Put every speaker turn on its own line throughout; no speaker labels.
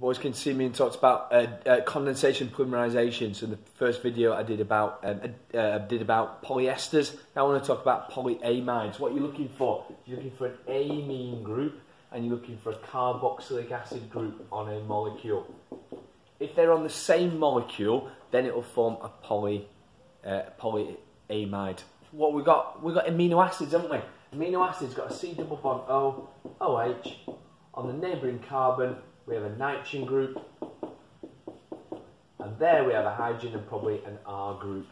boys can see me and talked about uh, uh, condensation polymerization. So in the first video I did about um, uh, uh did about polyesters. Now I want to talk about polyamides. What you're looking for? You're looking for an amine group and you're looking for a carboxylic acid group on a molecule. If they're on the same molecule, then it will form a poly uh, polyamide. What we got? We got amino acids, haven't we? Amino acids got a C double bond O, OH. On the neighbouring carbon, we have a nitrogen group. And there we have a hydrogen and probably an R group.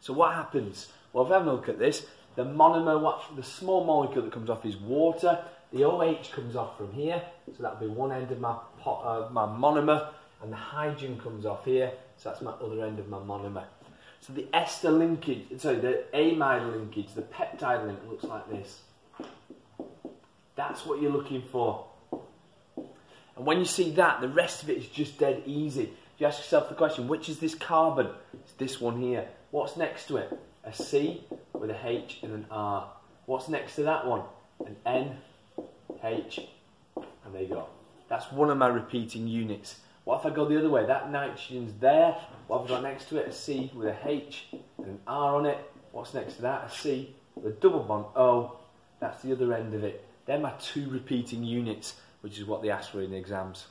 So what happens? Well, if we have a look at this, the monomer, what, the small molecule that comes off is water. The OH comes off from here, so that'll be one end of my, uh, my monomer, and the hydrogen comes off here, so that's my other end of my monomer. So the ester linkage, sorry, the amide linkage, the peptide link looks like this. That's what you're looking for. And when you see that, the rest of it is just dead easy. You ask yourself the question, which is this carbon? It's this one here. What's next to it? A C with a H and an R. What's next to that one? An N, H, and there you go. That's one of my repeating units. What if I go the other way? That nitrogen's there. What have I got next to it? A C with a H and an R on it. What's next to that? A C with a double bond O. That's the other end of it. They're my two repeating units, which is what they ask for in the exams.